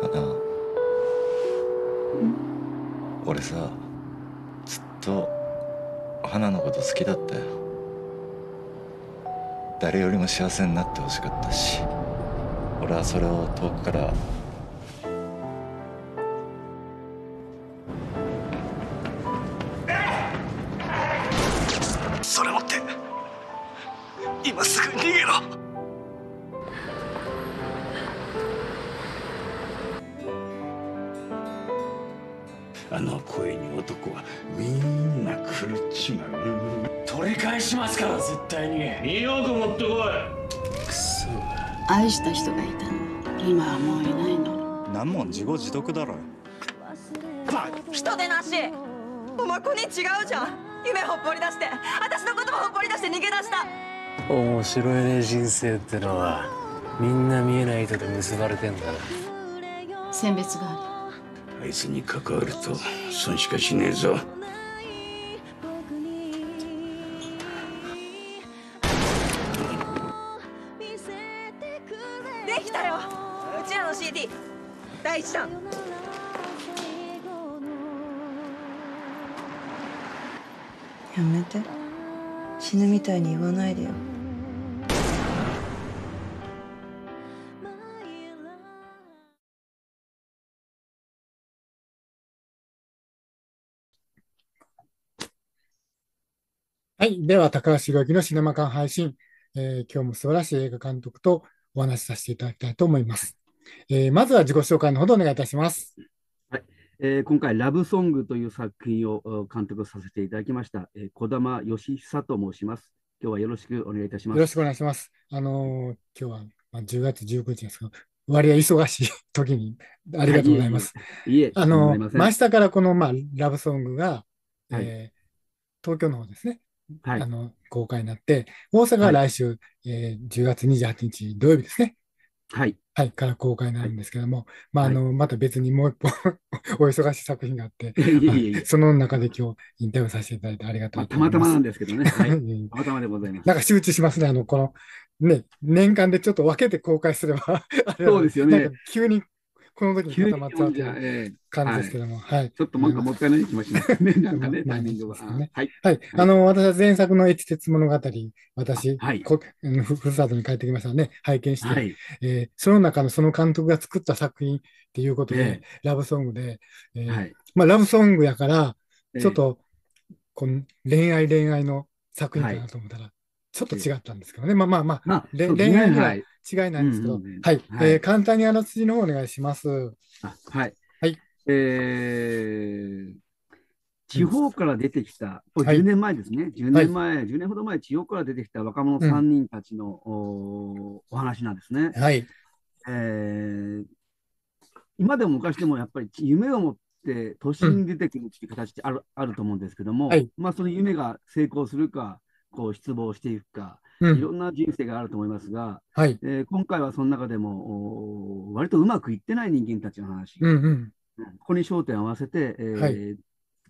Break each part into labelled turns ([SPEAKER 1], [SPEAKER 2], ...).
[SPEAKER 1] 花。俺さずっと花のこと好きだったよ。誰よりも幸せになってほしかったし俺はそれを遠くから
[SPEAKER 2] あの声に男はみんな狂っちまう。
[SPEAKER 3] 取り返しますから絶対に
[SPEAKER 2] 2億持ってこい。
[SPEAKER 3] くそ
[SPEAKER 4] 愛した人がいたの。今はもういないの。
[SPEAKER 5] 何も自業自得だろ
[SPEAKER 6] 人でなしお前こに違うじゃん。夢ほっぽり出して。私のこともほっぽり出して逃げ出した。
[SPEAKER 3] 面白いね人生ってのは。みんな見えない糸で結ばれてんだな。
[SPEAKER 4] 選別があ
[SPEAKER 2] あいつに関わると損しかしねえぞ。
[SPEAKER 6] できたよ。うちらの CD 第一弾。
[SPEAKER 7] やめて。死ぬみたいに言わないでよ
[SPEAKER 8] では、高橋宏之のシネマ館配信、えー今日も素晴らしい映画監督とお話しさせていただきたいと思います。えーまずは自己紹介のほどお願いいたします。
[SPEAKER 9] えー今回、ラブソングという作品をお監督させていただきました、えー小玉義久と申します。今日はよろしくお願いいたします。
[SPEAKER 8] よろしくお願いします。あのー今日は、まあ、10月19日ですけど、割合忙しい 時にありがとうございます。
[SPEAKER 9] いえ、
[SPEAKER 8] あの
[SPEAKER 9] とんでもございません
[SPEAKER 8] 真下からこの、まあ、ラブソングが、
[SPEAKER 9] はい
[SPEAKER 8] えー東京の方ですね、
[SPEAKER 9] はい
[SPEAKER 8] あの公開になって、大阪は来週、えー10月28日土曜日ですね。
[SPEAKER 9] はい。
[SPEAKER 8] はい、から公開になるんですけども、まあ、あ
[SPEAKER 9] はい
[SPEAKER 8] の、また別にもう一本 お忙しい作品があって、その中で今日インタビューさせていただいてありがと
[SPEAKER 9] まあ、
[SPEAKER 8] うと思います。
[SPEAKER 9] たまたまなんですけどね。はい。
[SPEAKER 8] うん
[SPEAKER 9] たまたまでございます。
[SPEAKER 8] なんか周知しますね、あの、この、ね、年間でちょっと分けて公開すれば
[SPEAKER 9] そうですよね
[SPEAKER 8] 急にこの時に固まっちゃうという
[SPEAKER 9] ええ
[SPEAKER 8] 感じですけども、はい。
[SPEAKER 9] ちょっとなんかもったいない気もしますね。なんかね、
[SPEAKER 8] まあ
[SPEAKER 9] タイミングは。はい。
[SPEAKER 8] はい。あの、私は前作の越鉄物語、私、
[SPEAKER 9] はい
[SPEAKER 8] ふふるさとに帰ってきましたので、拝見して、
[SPEAKER 9] はい。
[SPEAKER 8] えーその中のその監督が作った作品っていうことで、
[SPEAKER 9] え
[SPEAKER 8] ラブソングで、えー
[SPEAKER 9] はい。
[SPEAKER 8] まあ、ラブソングやから、
[SPEAKER 9] ええ
[SPEAKER 8] ちょっと、この恋愛恋愛の作品かなと思ったら、ちょっと違ったんですけどね。まあまあまあ、
[SPEAKER 9] まあ、
[SPEAKER 8] 恋愛には
[SPEAKER 9] はい。
[SPEAKER 8] 違いないんですけど、
[SPEAKER 9] うんうんうん
[SPEAKER 8] はい、
[SPEAKER 9] はい
[SPEAKER 8] えー簡単にあらすじの方お願いします。
[SPEAKER 9] あはい。
[SPEAKER 8] はい。
[SPEAKER 9] えー地方から出てきた、これ
[SPEAKER 8] はい
[SPEAKER 9] 10年前ですね、10年前、10年ほど前、地方から出てきた若者3人たちの、おお話なんですね。
[SPEAKER 8] はい。
[SPEAKER 9] えー今でも昔でもやっぱり夢を持って都心に出てくるっていう形ってある,、あると思うんですけども、
[SPEAKER 8] はい
[SPEAKER 9] まあその夢が成功するか、こう失望していくか、
[SPEAKER 8] うん。
[SPEAKER 9] いろんな人生があると思いますが、
[SPEAKER 8] はい。
[SPEAKER 9] えー今回はその中でもお割とうまくいってない人間たちの話、
[SPEAKER 8] うんうん。
[SPEAKER 9] うんここに焦点を合わせて、えー
[SPEAKER 8] はい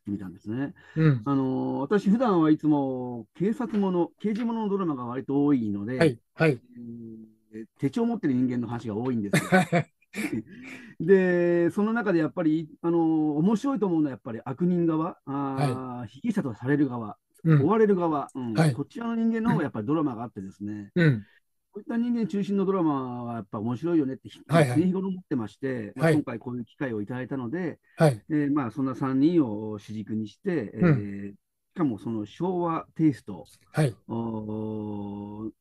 [SPEAKER 9] みたんですね。
[SPEAKER 8] うん。
[SPEAKER 9] あのー私、普段はいつも警察もの、刑事もののドラマが割と多いので、
[SPEAKER 8] はい。はい。
[SPEAKER 9] えー手帳を持ってる人間の話が多いんですよ。
[SPEAKER 8] はい。
[SPEAKER 9] で、その中でやっぱり、あのー面白いと思うのはやっぱり悪人側、あー被疑者とされる側、
[SPEAKER 8] うん
[SPEAKER 9] 追われる側、うん
[SPEAKER 8] はい
[SPEAKER 9] こちらの人間の方がやっぱりドラマがあってですね、
[SPEAKER 8] うん。
[SPEAKER 9] こういった人間中心のドラマはやっぱ面白いよねって、
[SPEAKER 8] はいはい
[SPEAKER 9] 常日頃思ってまして、まあ
[SPEAKER 8] はい
[SPEAKER 9] 今回こういう機会をいただいたので、
[SPEAKER 8] はい。
[SPEAKER 9] えーまあ、そんな3人を主軸にして、えーしかもその昭和テイスト
[SPEAKER 8] はい。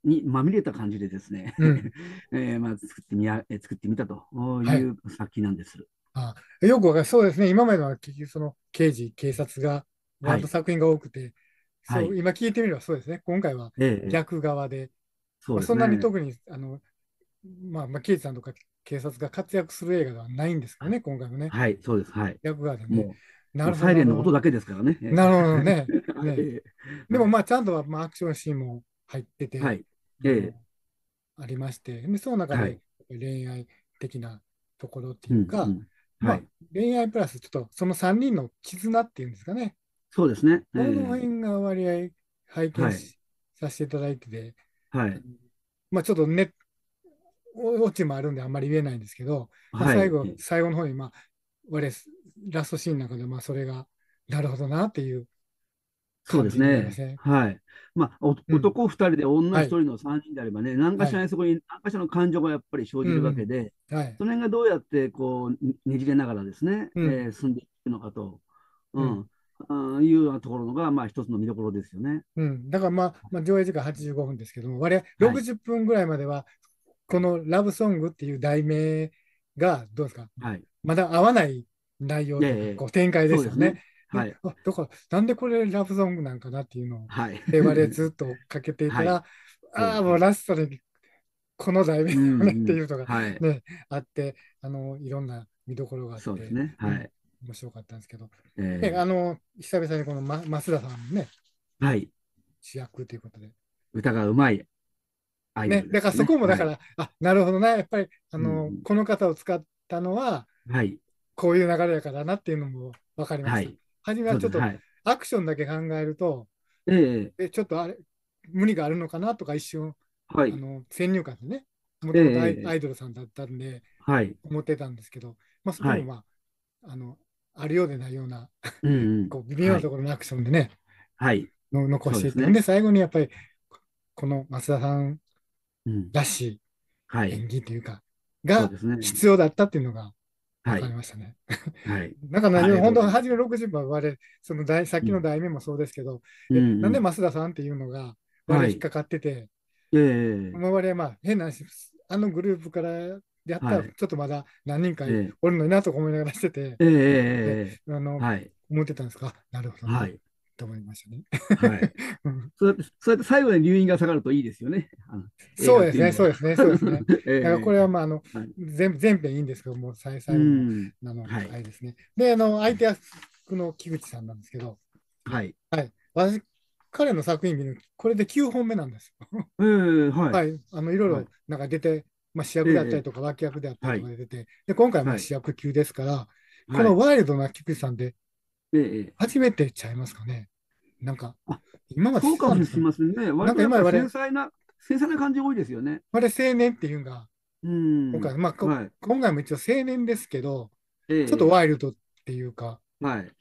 [SPEAKER 9] にまみれた感じでですね、
[SPEAKER 8] うん。
[SPEAKER 9] えーまあ、作ってみや、えー作ってみたと
[SPEAKER 8] はい
[SPEAKER 9] いう作品なんです。
[SPEAKER 8] あよくわかる。そうですね。今までは結局その刑事、警察が、
[SPEAKER 9] はい
[SPEAKER 8] 割と作品が多くて、そう、
[SPEAKER 9] はい
[SPEAKER 8] 今聞いてみればそうですね。今回は
[SPEAKER 9] ええ
[SPEAKER 8] 逆側で、
[SPEAKER 9] そうです
[SPEAKER 8] そんなに
[SPEAKER 9] ね。
[SPEAKER 8] 特に、あの、まあ、まあ、刑事さんとか警察が活躍する映画ではないんですけどね、今回もね。
[SPEAKER 9] はい、そうです。はい。
[SPEAKER 8] 逆側で
[SPEAKER 9] も
[SPEAKER 8] ね。
[SPEAKER 9] う、
[SPEAKER 8] なるほど。
[SPEAKER 9] サイレンの音だけですからね。えー
[SPEAKER 8] なるほどね。ね
[SPEAKER 9] え
[SPEAKER 8] でもまあ、ちゃんとは、まあ、アクションシーンも入ってて、
[SPEAKER 9] ーはい。ええ
[SPEAKER 8] ありまして、で、その中
[SPEAKER 9] はい
[SPEAKER 8] で恋愛的なところって
[SPEAKER 9] うん
[SPEAKER 8] いうか、
[SPEAKER 9] うん
[SPEAKER 8] まあ
[SPEAKER 9] はい。、
[SPEAKER 8] 恋愛プラスちょっとその3人の絆っていうんですかね。
[SPEAKER 9] そうですね。
[SPEAKER 8] こ
[SPEAKER 9] え。ー
[SPEAKER 8] の辺が割合拝見
[SPEAKER 9] はい。
[SPEAKER 8] しさせていただいてて、
[SPEAKER 9] はい。
[SPEAKER 8] まあちょっとね、おオチもあるんであんまり言えないんですけど、まあ
[SPEAKER 9] はい。
[SPEAKER 8] 最後、最後の方に、まあ、我々ラストシーンの中で、まあ、それが、なるほどなっていう
[SPEAKER 9] そうですね。はい。まあ、男2人で女
[SPEAKER 8] はい
[SPEAKER 9] 1人の3人であればね、何かしらにそこに何かしらの感情がやっぱり生じるわけで、
[SPEAKER 8] はい。
[SPEAKER 9] その辺がどうやってこうねねじれながらですね、
[SPEAKER 8] うん。
[SPEAKER 9] えー進んでいくのかと、う
[SPEAKER 8] うん
[SPEAKER 9] んいうようなところのが、まあ、一つの見どころですよね。
[SPEAKER 8] うん、だから、まあ、まあ、上映時間85分ですけども、我々
[SPEAKER 9] はい
[SPEAKER 8] 60分ぐらいまでは、このラブソングっていう題名が、どうですか、
[SPEAKER 9] はい。
[SPEAKER 8] まだ合わない内容というか
[SPEAKER 9] ええ
[SPEAKER 8] こう展開ですよね。
[SPEAKER 9] はい
[SPEAKER 8] であだから、なんでこれラブソングなんかなっていうのを、
[SPEAKER 9] はい。
[SPEAKER 8] 我々ずっとかけていたら、
[SPEAKER 9] は
[SPEAKER 8] ああ、もうラストにこの題名だ
[SPEAKER 9] うん
[SPEAKER 8] ねっていうのが
[SPEAKER 9] はい。
[SPEAKER 8] ね、あって、あの、いろんな見どころがあって、
[SPEAKER 9] そうですね。はい。
[SPEAKER 8] 面白かったんですけど、
[SPEAKER 9] え
[SPEAKER 8] であの、久々にこの、ま、増田さんもね、
[SPEAKER 9] ーはい。
[SPEAKER 8] 主役ということで、
[SPEAKER 9] 歌がうまいアイドル
[SPEAKER 8] ね、だからそこもだか
[SPEAKER 9] は
[SPEAKER 8] ら、あなるほどな、やっぱりあの、
[SPEAKER 9] うん
[SPEAKER 8] この方を使ったのは、
[SPEAKER 9] い。はい。
[SPEAKER 8] こういう流れやからなっていうのも分かりました。
[SPEAKER 9] はい。
[SPEAKER 8] 初めはちょっと
[SPEAKER 9] そうです
[SPEAKER 8] アクションだけ考えると、
[SPEAKER 9] はい。え
[SPEAKER 8] えちょっとあれ、無理があるのかなとか一瞬、
[SPEAKER 9] えはい
[SPEAKER 8] あ。の先入観でね、もともとアイ,、ドルさんだったんで、
[SPEAKER 9] はい。
[SPEAKER 8] 思ってたんですけど、まあ、そこもまあ、あの、あるようでないような、
[SPEAKER 9] うんうん。
[SPEAKER 8] こう微妙なところのアクションでね、
[SPEAKER 9] はい。
[SPEAKER 8] の残していって、
[SPEAKER 9] ですね
[SPEAKER 8] で最後にやっぱり、この増田さん
[SPEAKER 9] うん。
[SPEAKER 8] らし
[SPEAKER 9] はいい。
[SPEAKER 8] 演技というか、
[SPEAKER 9] うですね。
[SPEAKER 8] 必要だったっていうのが
[SPEAKER 9] はい
[SPEAKER 8] 分かり。ましたね。
[SPEAKER 9] はい。
[SPEAKER 8] だからね、
[SPEAKER 9] ありがとう
[SPEAKER 8] 本当、初め60番我々、その題さっきの題名もそうですけど、え
[SPEAKER 9] うん
[SPEAKER 8] なんで増田さんっていうのが、我々引っかかってて、
[SPEAKER 9] ええ
[SPEAKER 8] もう我々はまあ変な話、あのグループからやったら、
[SPEAKER 9] はい
[SPEAKER 8] ちょっとまだ何人か
[SPEAKER 9] ええ
[SPEAKER 8] おるのになとか思いながらしてて、
[SPEAKER 9] ええええ
[SPEAKER 8] あの、
[SPEAKER 9] はい。
[SPEAKER 8] 思ってたんですか、あなるほどな、
[SPEAKER 9] はい。
[SPEAKER 8] と思いましたね。
[SPEAKER 9] はい。
[SPEAKER 8] うん
[SPEAKER 9] そうやって、そうやって最後に留飲が下がるといいですよね。
[SPEAKER 8] そうですね、そうですね、そうですね。だからこれはまああの、
[SPEAKER 9] はい
[SPEAKER 8] 全部全編いいんですけども、最
[SPEAKER 9] う
[SPEAKER 8] 最後のの、
[SPEAKER 9] はい
[SPEAKER 8] あれですね。で、あの、相手役の木口さんなんですけど、
[SPEAKER 9] はい。
[SPEAKER 8] はい。私、彼の作品見るこれで9本目なんですよ。
[SPEAKER 9] ええはい。
[SPEAKER 8] はい。あの、いろいろ、なんか出て、まあ、主役だったりとか、脇役であったりとかで出て、で、今回はま
[SPEAKER 9] はい
[SPEAKER 8] あ主役級ですから、
[SPEAKER 9] はい
[SPEAKER 8] このワイルドな菊池さんで初めてちゃいますかね？なんか
[SPEAKER 9] あ、
[SPEAKER 8] 今まで
[SPEAKER 9] そうかもしれませんね。割とやっぱ
[SPEAKER 8] 今
[SPEAKER 9] 繊細な、繊細な感じ多いですよね。
[SPEAKER 8] あれ青年っていうのが、
[SPEAKER 9] うん。
[SPEAKER 8] 今回、まあ。今回も一応青年ですけど、
[SPEAKER 9] ええ
[SPEAKER 8] ちょっとワイルドっていうか、
[SPEAKER 9] はい。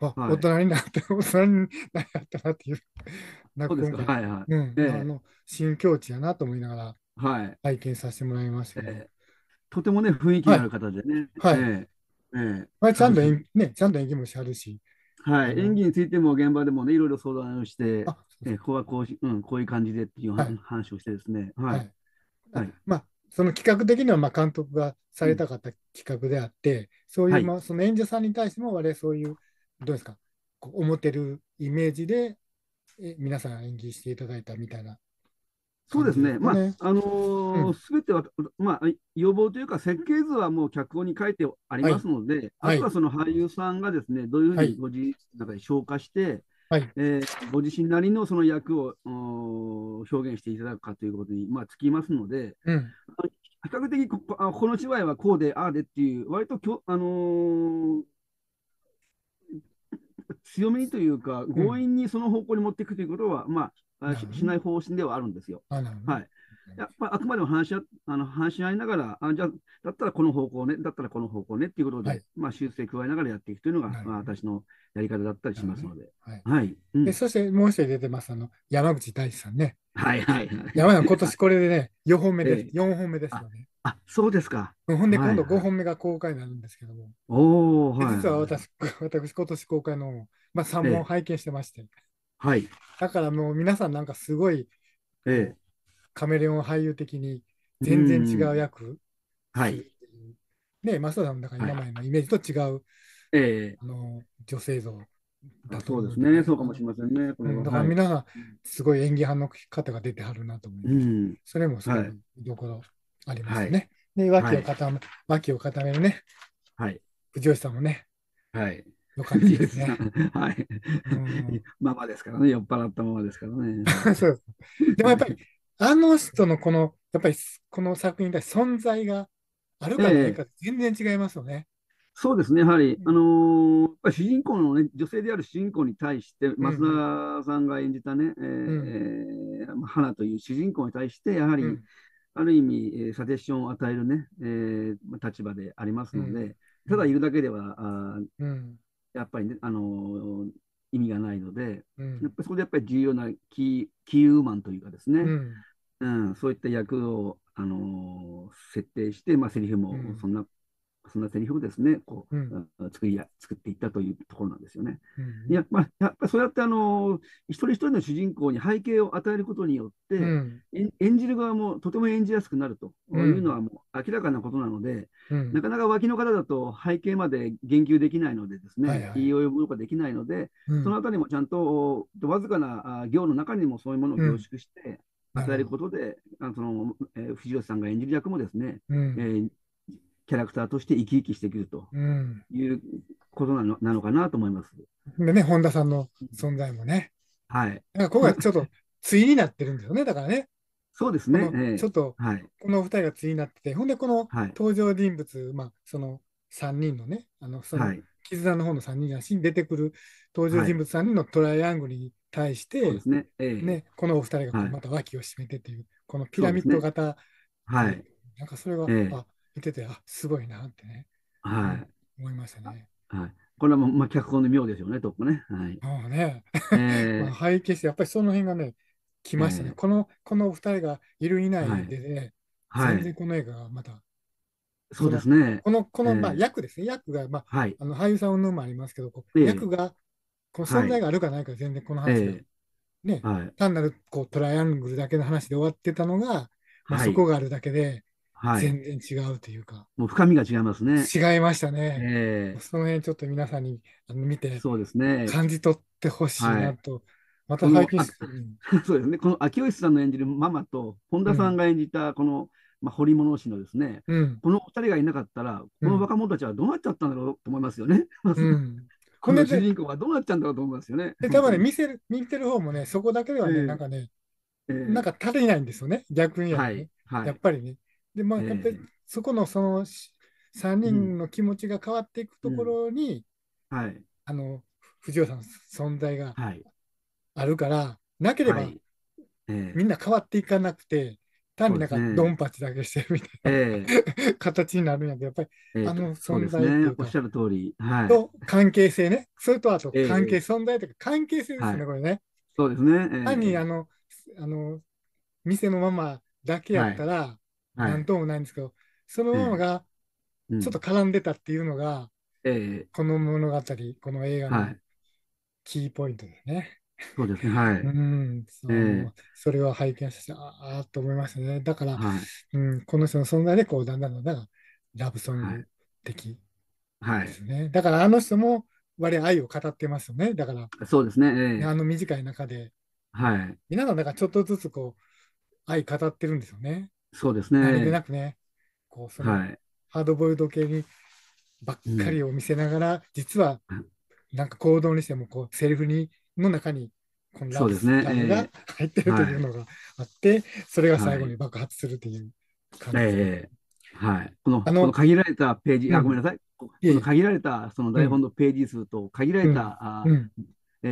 [SPEAKER 8] あ、
[SPEAKER 9] はい
[SPEAKER 8] 大人になって、大人になったなっていう、なん
[SPEAKER 9] か。
[SPEAKER 8] か今回、新境地やなと思いながら
[SPEAKER 9] はい。
[SPEAKER 8] 拝見させてもらいましたけど、
[SPEAKER 9] ええとてもね、雰囲気のある方でね。
[SPEAKER 8] はい
[SPEAKER 9] ええええ
[SPEAKER 8] まあ、ちゃんと演、ね、ちゃんと演技もしはるし、
[SPEAKER 9] はい。演技についても現場でもね、いろいろ相談をして、
[SPEAKER 8] あ、
[SPEAKER 9] ええここはこうし、うん、こういう感じでっていう
[SPEAKER 8] はい
[SPEAKER 9] 話をしてですね。
[SPEAKER 8] は
[SPEAKER 9] はいい。はい
[SPEAKER 8] まあ、その企画的にはまあ監督がされたかった企画であって、そういう、
[SPEAKER 9] はい
[SPEAKER 8] まあ、その演者さんに対しても、我々そういう、どうですか、こう思ってるイメージでえ皆さん演技していただいたみたいな。
[SPEAKER 9] そうですね。まあ、
[SPEAKER 8] ね
[SPEAKER 9] あのすべては、まあ、要望というか、設計図はもう脚本に書いてありますので、
[SPEAKER 8] はい
[SPEAKER 9] あとはその俳優さんがですね、どういうふう
[SPEAKER 8] はい
[SPEAKER 9] にご自身の中で消化して、
[SPEAKER 8] はい。
[SPEAKER 9] えーご自身なりのその役を表現していただくかということに、まあ、つきますので、
[SPEAKER 8] うん。
[SPEAKER 9] 比較的ここあこの芝居はこうで、ああでっていう、割ときょ、あのー強めにというか、強引にその方向に持っていくということは、まあ、あし
[SPEAKER 8] な
[SPEAKER 9] い方針ではあるんですよ。はい。やっぱあくまでも話し合あの話し合いながら、あじゃあ、だったらこの方向ね、だったらこの方向ねっていうことで、
[SPEAKER 8] はい
[SPEAKER 9] まあ、修正加えながらやっていくというのが、まあ、私のやり方だったりしますので。
[SPEAKER 8] はい。
[SPEAKER 9] はい。うん
[SPEAKER 8] で、そしてもう一人出てます、あの、山口大地さんね。
[SPEAKER 9] はいはいはい。
[SPEAKER 8] 山田今年これでね、4本目です。
[SPEAKER 9] え
[SPEAKER 8] 4本目ですよね。
[SPEAKER 9] あ、そうですか。
[SPEAKER 8] うんほんで、今度
[SPEAKER 9] はいはい
[SPEAKER 8] 5本目が公開になるんですけども、
[SPEAKER 9] おお、
[SPEAKER 8] で
[SPEAKER 9] はい。
[SPEAKER 8] 実は私、私、今年公開の、まあ、3
[SPEAKER 9] ええ
[SPEAKER 8] 本拝見してまして、
[SPEAKER 9] はい。
[SPEAKER 8] だからもう皆さんなんかすごい
[SPEAKER 9] ええ。
[SPEAKER 8] カメレオン俳優的に全然違う役
[SPEAKER 9] はい。
[SPEAKER 8] ね、増田さんもだから今までのイメージと違う、
[SPEAKER 9] ええ。
[SPEAKER 8] あの女性像だと
[SPEAKER 9] そう
[SPEAKER 8] 思
[SPEAKER 9] ですね。そうかもしれませんね。
[SPEAKER 8] うんだから
[SPEAKER 9] はい
[SPEAKER 8] 皆さん、すごい演技派の方が出てはるなと思います。
[SPEAKER 9] うん。
[SPEAKER 8] それもすごい
[SPEAKER 9] はい
[SPEAKER 8] 見どころありますよね。で、脇を固め、脇を固めるね、
[SPEAKER 9] はい。
[SPEAKER 8] 藤吉さんもね、
[SPEAKER 9] はい。
[SPEAKER 8] よかったですね。
[SPEAKER 9] はい。
[SPEAKER 8] うん
[SPEAKER 9] ままですからね。酔っ払ったままですからね。
[SPEAKER 8] そうです。でもやっぱり、あの人のこの、やっぱりこの作品に対して存在があるかないか、全然違いますよね。
[SPEAKER 9] そうですね、やはり、
[SPEAKER 8] うん
[SPEAKER 9] あのー主人公のね、女性である主人公に対して、増田さんが演じたね、えーまあ花という主人公に対して、やはり、
[SPEAKER 8] うん
[SPEAKER 9] ある意味、えーサジェッションを与えるね、えーまあ立場でありますので、ただいるだけでは、あー
[SPEAKER 8] うん。
[SPEAKER 9] やっぱりね、あのー意味がないので、
[SPEAKER 8] うん。
[SPEAKER 9] やっぱりそこでやっぱり重要なキーキーウーマンというかですね、
[SPEAKER 8] うん。
[SPEAKER 9] うん、そういった役を、あのー設定して、まあ、セリフも
[SPEAKER 8] うん。
[SPEAKER 9] そんな、そんなセリフをですね、こう、
[SPEAKER 8] うん。
[SPEAKER 9] あ作りや、作っていったというところなんですよね。
[SPEAKER 8] うん
[SPEAKER 9] いや、まあ、やっぱりそうやって、あのー一人一人の主人公に背景を与えることによって、
[SPEAKER 8] うん。
[SPEAKER 9] 演演じる側もとても演じやすくなるというのはもう明らかなことなので、
[SPEAKER 8] うん。
[SPEAKER 9] なかなか脇の方だと背景まで言及できないのでですね、
[SPEAKER 8] はいはい。
[SPEAKER 9] 言い及ぶことができないので、
[SPEAKER 8] うん。
[SPEAKER 9] そのあたりもちゃんとわずかなあ行の中にもそういうものを凝縮して
[SPEAKER 8] うん。
[SPEAKER 9] 与えることで、あのそのえー藤吉さんが演じる役もですね、
[SPEAKER 8] うん。
[SPEAKER 9] えーキャラクターとして生き生きしてくると
[SPEAKER 8] うん。
[SPEAKER 9] いうことなのなのかなと思います。
[SPEAKER 8] でね、本田さんの存在もね。
[SPEAKER 9] はい。
[SPEAKER 8] なんかここがちょっと対になってるんですよね。だからね。
[SPEAKER 9] そうです。ねえー
[SPEAKER 8] ちょっと、
[SPEAKER 9] はい。
[SPEAKER 8] このお二人が対になってて、ほんで、この
[SPEAKER 9] はい。
[SPEAKER 8] 登場人物、まあ、その3人のね、あの、その
[SPEAKER 9] はい。
[SPEAKER 8] 絆の方の3人やし、出てくる登場人物3人のトライアングルに対して、
[SPEAKER 9] そうですね。えー
[SPEAKER 8] ね、このお二人がまた脇を締めてっていう、このピラミッド型、
[SPEAKER 9] はい。
[SPEAKER 8] なんかそれが、
[SPEAKER 9] ええ
[SPEAKER 8] あ、見てて、あ、すごいなってね、
[SPEAKER 9] はい。
[SPEAKER 8] 思いましたね。
[SPEAKER 9] はい。これはもう、まあ、脚本の妙ですよね、とこね。はい。
[SPEAKER 8] ああね、
[SPEAKER 9] え
[SPEAKER 8] まあ、背景して、やっぱりその辺がね、来ましたね。
[SPEAKER 9] ええ
[SPEAKER 8] この、このお二人がいるいないでね、
[SPEAKER 9] ー、はい。
[SPEAKER 8] 全然この映画がまた、
[SPEAKER 9] そうですね。
[SPEAKER 8] この、この、まあ、
[SPEAKER 9] ええ
[SPEAKER 8] 役ですね、役が、まあ、
[SPEAKER 9] はい。
[SPEAKER 8] あの俳優さんのもありますけど、役が、この存在があるかないか全然この話ね。単なるこうトライアングルだけの話で終わってたのが、まあ、
[SPEAKER 9] はい
[SPEAKER 8] そこがあるだけで
[SPEAKER 9] はい。
[SPEAKER 8] 全然違うというか、
[SPEAKER 9] もう深みが違いますね。
[SPEAKER 8] 違いましたね。
[SPEAKER 9] え
[SPEAKER 8] その辺ちょっと皆さんに見
[SPEAKER 9] え
[SPEAKER 8] て
[SPEAKER 9] そうですね。
[SPEAKER 8] 感じ取ってほしいなと、また
[SPEAKER 9] この
[SPEAKER 8] 最近
[SPEAKER 9] そうですね。この秋吉さんの演じるママと、本田さんが演じたこの、まあ、堀物氏のですね、
[SPEAKER 8] うん、
[SPEAKER 9] このお二人がいなかったら、この若者たちはどうなっちゃったんだろうと思いますよね。
[SPEAKER 8] うん。
[SPEAKER 9] この主人公はどうなっちゃうんだろうと思いますよね。
[SPEAKER 8] で、多分ね、見せる、見てる方もね、そこだけではね、
[SPEAKER 9] ええ
[SPEAKER 8] なんかね、
[SPEAKER 9] ええ
[SPEAKER 8] なんか足りないんですよね、逆にやね、
[SPEAKER 9] はい。はい。
[SPEAKER 8] やっぱりね。で、まあ、
[SPEAKER 9] ええ
[SPEAKER 8] やっぱりそこのその3人の気持ちが変わっていくところに、
[SPEAKER 9] はい。
[SPEAKER 8] あの、藤尾さんの存在が
[SPEAKER 9] はい。
[SPEAKER 8] あるから、なければ
[SPEAKER 9] はいええ
[SPEAKER 8] みんな変わっていかなくて、単になんかドンパチだけしてるみたい
[SPEAKER 9] ええ
[SPEAKER 8] な 形になるんやけど、やっぱり
[SPEAKER 9] ええ
[SPEAKER 8] あの存在っていう。か
[SPEAKER 9] ねおっしゃる通り。はい。
[SPEAKER 8] と関係性ね、それとあと
[SPEAKER 9] ええ
[SPEAKER 8] 関係、存在というか関係性ですね、
[SPEAKER 9] はい
[SPEAKER 8] これね。
[SPEAKER 9] そうですね。ええ
[SPEAKER 8] 単にあの、あの、店のママだけやったら、
[SPEAKER 9] はい
[SPEAKER 8] なんともないんですけど、そのママが
[SPEAKER 9] うん
[SPEAKER 8] ちょっと絡んでたっていうのが、
[SPEAKER 9] え
[SPEAKER 8] この物語、この映画の
[SPEAKER 9] はい
[SPEAKER 8] キーポイントですね。
[SPEAKER 9] えそうですね。はい。
[SPEAKER 8] うん、そう
[SPEAKER 9] ええ
[SPEAKER 8] それは拝見して、ああーと思いましたね。だから、
[SPEAKER 9] はい。
[SPEAKER 8] うん、この人の存在で、こう、だんだんだんだんラブソング的
[SPEAKER 9] はい。
[SPEAKER 8] ですね。だから、あの人も割合愛を語ってますよね。だから、
[SPEAKER 9] そうですね。ええ
[SPEAKER 8] あの短い中で、
[SPEAKER 9] はい。
[SPEAKER 8] 皆さん、だからちょっとずつこう、愛語ってるんですよね。
[SPEAKER 9] そうです
[SPEAKER 8] 何気な
[SPEAKER 9] ね。
[SPEAKER 8] くね、こう、その、
[SPEAKER 9] はい。
[SPEAKER 8] ハードボイルド系にばっかりを見せながら、実は、なんか行動にしても、こう、セリフに、の中に、このラブ
[SPEAKER 9] そうですね
[SPEAKER 8] ラブが
[SPEAKER 9] え
[SPEAKER 8] 入ってるというのがあって、それが最後に爆発するという感じですね。
[SPEAKER 9] ええはい。この、
[SPEAKER 8] あの
[SPEAKER 9] この限られたページ、あ、
[SPEAKER 8] うん
[SPEAKER 9] ごめんなさい。こ
[SPEAKER 8] いえいえ
[SPEAKER 9] この限られたその台本のページ数と限られた、あ
[SPEAKER 8] うん、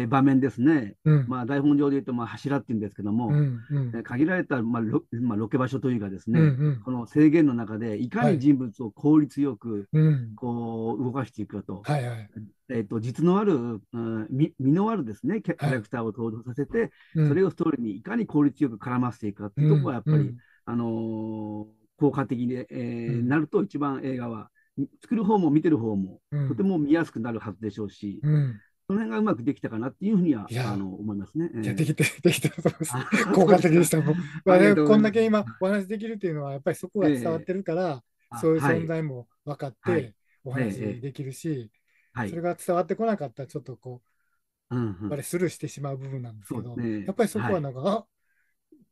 [SPEAKER 9] えー場面ですね。
[SPEAKER 8] うん、
[SPEAKER 9] まあ、台本上で言うと、まあ、柱って言うんですけども、
[SPEAKER 8] うん、うん。
[SPEAKER 9] えー限られた、まあロまあ、ロケ場所というかですね、
[SPEAKER 8] うんうん。
[SPEAKER 9] この制限の中でい。かに人物を効率よく
[SPEAKER 8] うん。
[SPEAKER 9] こう動かしていくかと、
[SPEAKER 8] はいはい。
[SPEAKER 9] えー、と実のある、うん、身身のあるですねキャラクターを登場させて、
[SPEAKER 8] うん。
[SPEAKER 9] それをストーリーにいかに効率よく絡ませていくかっていうところがやっぱり、
[SPEAKER 8] うん
[SPEAKER 9] あのー効果的で、えー
[SPEAKER 8] うん。
[SPEAKER 9] なると一番映画は作る方も見てる方も
[SPEAKER 8] うん。
[SPEAKER 9] とても見やすくなるはずでしょうし、
[SPEAKER 8] うん。
[SPEAKER 9] その辺がうまくできたかなっていうふうにはい
[SPEAKER 8] や。
[SPEAKER 9] あの思いますね。えー
[SPEAKER 8] いや、できて、できてると思います。
[SPEAKER 9] あ。
[SPEAKER 8] 効果的でしたもん。まあねこんだけ今お話できるっていうのは、やっぱりそこが伝わってるから、
[SPEAKER 9] あ
[SPEAKER 8] そういう
[SPEAKER 9] はい
[SPEAKER 8] 存在も分かっ
[SPEAKER 9] はい。
[SPEAKER 8] てお話できるし、
[SPEAKER 9] はい。
[SPEAKER 8] それが伝わってこなかったら、ちょっとこう、やっぱりスルーしてしまう部分なんですけど、やっぱりそこはなんか、あ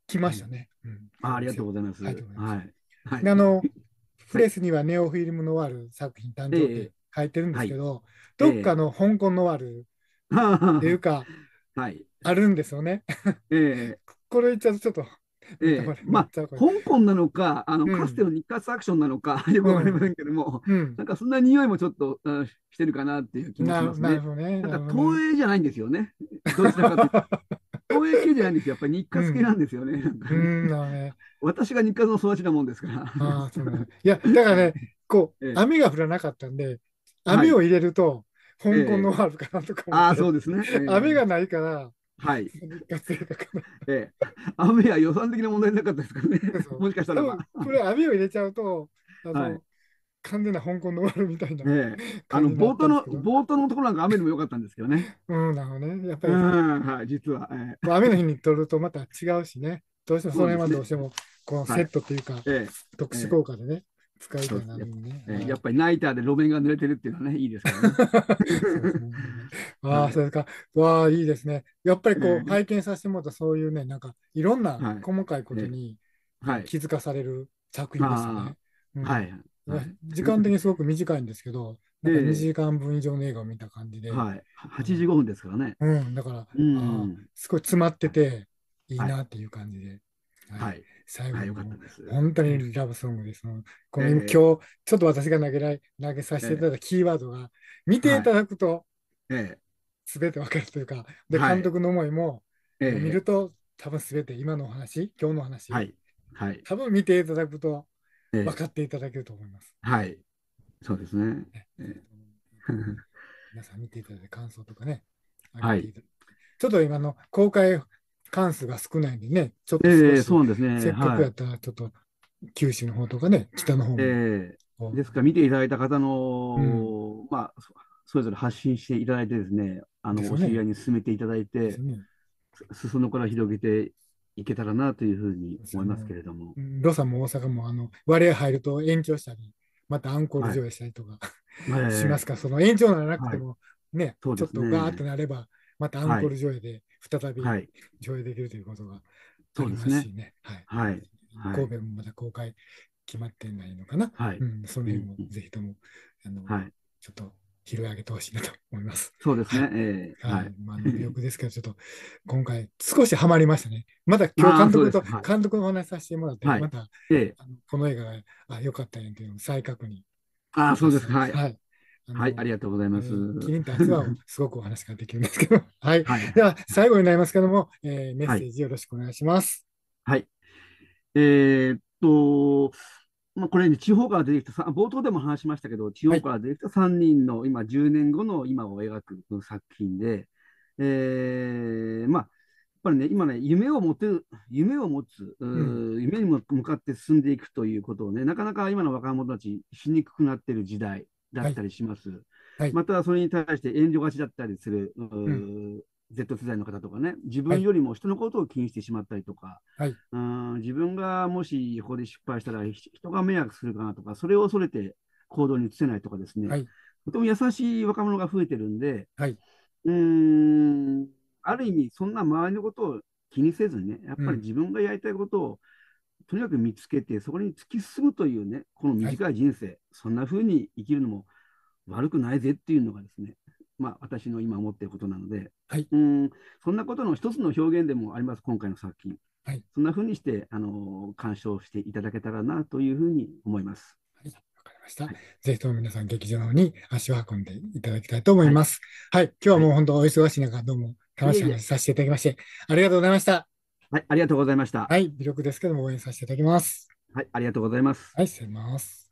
[SPEAKER 8] 来ましたね。うん。
[SPEAKER 9] あありがとうございます。はい。
[SPEAKER 8] あの、プレスにはネオフィルムノワール作品誕生って書いてるんですけど、
[SPEAKER 9] ええ。
[SPEAKER 8] どっかの香港ノワールっていうか、
[SPEAKER 9] はい。
[SPEAKER 8] あるんですよね。
[SPEAKER 9] え
[SPEAKER 8] これ言っちゃうとちょっと、
[SPEAKER 9] ええ。まあ、香港なのか、あの、
[SPEAKER 8] うん。
[SPEAKER 9] かつての日活アクションなのか、よくわかりませんけども、
[SPEAKER 8] うん。
[SPEAKER 9] なんかそんな匂いもちょっと、うんしてるかなっていう気もしますね。
[SPEAKER 8] な
[SPEAKER 9] んか東映じゃないんですよね。どちらかというと。東映系じゃないんですよ。やっぱり日活系なんですよね。私が日活の育ちなもんですから。
[SPEAKER 8] ああ、そうだ。ね。いや、だからね、こう
[SPEAKER 9] ええ、
[SPEAKER 8] 網が降らなかったんで、
[SPEAKER 9] はい
[SPEAKER 8] 網を入れると、香港のあるかなとか思
[SPEAKER 9] あそうですね。ええ。
[SPEAKER 8] 網がないから、
[SPEAKER 9] はい。ええ、雨は予算的な問題なかったですからねもしかしたら
[SPEAKER 8] これ網を入れちゃうと、あの、
[SPEAKER 9] はい。
[SPEAKER 8] 完全な香港の終わるみたいな
[SPEAKER 9] ええ、あの冒頭の。冒頭のところなんか雨でもよかったんですけどね。
[SPEAKER 8] うん、なるほどね。やっぱ
[SPEAKER 9] う
[SPEAKER 8] り、
[SPEAKER 9] ん、はい、実は。え
[SPEAKER 8] まあ雨の日に撮るとまた違うしね。どうしてもその辺はどうしても、この
[SPEAKER 9] はい。
[SPEAKER 8] セットというか、
[SPEAKER 9] ええ。
[SPEAKER 8] 特殊効果でね、使いたいなね。
[SPEAKER 9] やっぱりナイターで路面が濡れてるっていうのはね、いいですからね。
[SPEAKER 8] ああ、そうです か。わあ、いいですね。やっぱりこ
[SPEAKER 9] ええ
[SPEAKER 8] う、拝見させてもらったそういうね、なんか、いろん
[SPEAKER 9] は
[SPEAKER 8] ない細かいことに
[SPEAKER 9] はい。
[SPEAKER 8] 気づかされる作品ですよね。うん
[SPEAKER 9] はい。はい
[SPEAKER 8] 時間的にすごく短いんですけど、なんか
[SPEAKER 9] ええ
[SPEAKER 8] 2時間分以上の映画を見た感じで、
[SPEAKER 9] はい。8時5分ですからね。
[SPEAKER 8] うん、だから、
[SPEAKER 9] うん。
[SPEAKER 8] すごい詰まってていいなっていう感じで、
[SPEAKER 9] はい。はい、
[SPEAKER 8] 最後にも
[SPEAKER 9] よかったです。
[SPEAKER 8] 本当にラブソングです。この
[SPEAKER 9] ええ
[SPEAKER 8] 今日、ちょっと私が投げら投げさせていただいたキーワードが、見ていただくと
[SPEAKER 9] え
[SPEAKER 8] 全てわかるというか、で、
[SPEAKER 9] はい
[SPEAKER 8] 監督の思いも。見ると多分全て今のお話、今日のお話、
[SPEAKER 9] はい。はい。
[SPEAKER 8] 多分見ていただくと
[SPEAKER 9] ええ
[SPEAKER 8] 分かっていただけると思います。
[SPEAKER 9] はい。そうですね。
[SPEAKER 8] 皆さん見ていただいて感想とかね、ちょっと今の公開関数が少ないんでね、ちょっと
[SPEAKER 9] そうですね。
[SPEAKER 8] せっかく
[SPEAKER 9] はい。
[SPEAKER 8] やったらちょっと九州の方とかね、北の方も
[SPEAKER 9] え
[SPEAKER 8] こう
[SPEAKER 9] え。ですから、見ていただいた方の
[SPEAKER 8] う、
[SPEAKER 9] まあ、そそれぞれ発信していただいてですね、あの、
[SPEAKER 8] ね。
[SPEAKER 9] お知り合いに進めていただいて
[SPEAKER 8] ね。
[SPEAKER 9] す裾野から広げていけたらなというふうに思いますけれども。
[SPEAKER 8] うん。ロサも大阪もあの割合入ると延長したり、またアンコール上映したりとか、
[SPEAKER 9] ええ
[SPEAKER 8] しますから、その延長ならなくても、ね、ちょっとガーッとなれば、またアンコール上映で再び
[SPEAKER 9] はい。
[SPEAKER 8] 上映できるということがありますすしね。はい
[SPEAKER 9] はい。はい
[SPEAKER 8] 神戸もまだ公開決まってないのかな。
[SPEAKER 9] はい。
[SPEAKER 8] うん、その辺も
[SPEAKER 9] うん
[SPEAKER 8] ぜひとも、あの、
[SPEAKER 9] はい。
[SPEAKER 8] ちょっと拾い上げてほしいなと思います。
[SPEAKER 9] そうですね。ええ。
[SPEAKER 8] は
[SPEAKER 9] はいい。。
[SPEAKER 8] まあ、魅力ですけど、ちょっと今回少しハマりましたね。また今日監督と、監督のお話しさせてもらって、
[SPEAKER 9] はい
[SPEAKER 8] また
[SPEAKER 9] ええ。
[SPEAKER 8] あのこの映画があ良かったんやっていうのを再確認。
[SPEAKER 9] ああ、そうです。はい。
[SPEAKER 8] はい。の
[SPEAKER 9] はい。ありがとうございます。
[SPEAKER 8] えー気に入ったやつは すごくお話ができるんですけど。はい。
[SPEAKER 9] はい。
[SPEAKER 8] では、最後になりますけども、えーメッセージよろしくお願いします。
[SPEAKER 9] はい。えーっと、まあ、これね、地方から出てきたさ、冒頭でも話しましたけど、地方から出てきた3人の今、10年後の今を描く作品で、えーまあ、やっぱりね、今ね、夢を持てる、夢を持つ、うー夢に向かって進んでいくということをね、なかなか今の若者たちしにくくなっている時代だったりします。
[SPEAKER 8] はい。
[SPEAKER 9] また、それに対して遠慮がちだったりする、うー Z 世代の方とかね、自分よりも人のことを気にしてしまったりとか、
[SPEAKER 8] はい。
[SPEAKER 9] うん自分がもしここで失敗したらひ人が迷惑するかなとか、それを恐れて行動に移せないとかですね、
[SPEAKER 8] はい。
[SPEAKER 9] とても優しい若者が増えてるんで、
[SPEAKER 8] はい。う
[SPEAKER 9] ーんある意味、そんな周りのことを気にせずにね、やっぱ
[SPEAKER 8] うん。
[SPEAKER 9] り自分がやりたいことをとにかく見つけて、そこに突き進むというね、この短い人生、そんな風に生きるのも悪くないぜっていうのがですね、まあ、私の今思っていることなので、
[SPEAKER 8] はい
[SPEAKER 9] うんそんなことの一つの表現でもあります、今回の作品。
[SPEAKER 8] はい
[SPEAKER 9] そんな風にして、あの鑑賞していただけたらなというふうに思います。
[SPEAKER 8] はい、わかりました。
[SPEAKER 9] はい
[SPEAKER 8] ぜひとも皆さん劇場の方に足を運んでいただきたいと思います。はい、今日はもう本当お忙しい中、どうも楽しい
[SPEAKER 9] いえいえ
[SPEAKER 8] 話させていただきまして、ありがとうございました。
[SPEAKER 9] はい、ありがとうございました。
[SPEAKER 8] はい、微力ですけども応援させていただきます。
[SPEAKER 9] はい、ありがとうございます。
[SPEAKER 8] はい、失礼します。